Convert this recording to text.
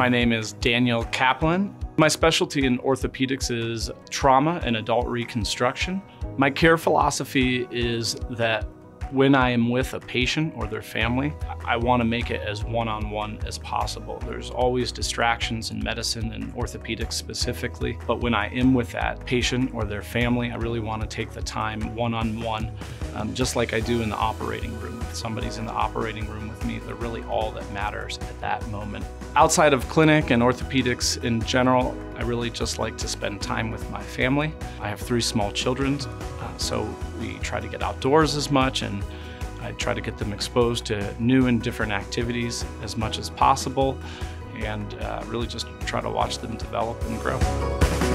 My name is Daniel Kaplan. My specialty in orthopedics is trauma and adult reconstruction. My care philosophy is that when I am with a patient or their family, I want to make it as one-on-one -on -one as possible. There's always distractions in medicine and orthopedics specifically, but when I am with that patient or their family, I really want to take the time one-on-one, -on -one, um, just like I do in the operating room. If somebody's in the operating room with me, they're really all that matters at that moment. Outside of clinic and orthopedics in general, I really just like to spend time with my family. I have three small children, so we try to get outdoors as much and I try to get them exposed to new and different activities as much as possible and uh, really just try to watch them develop and grow.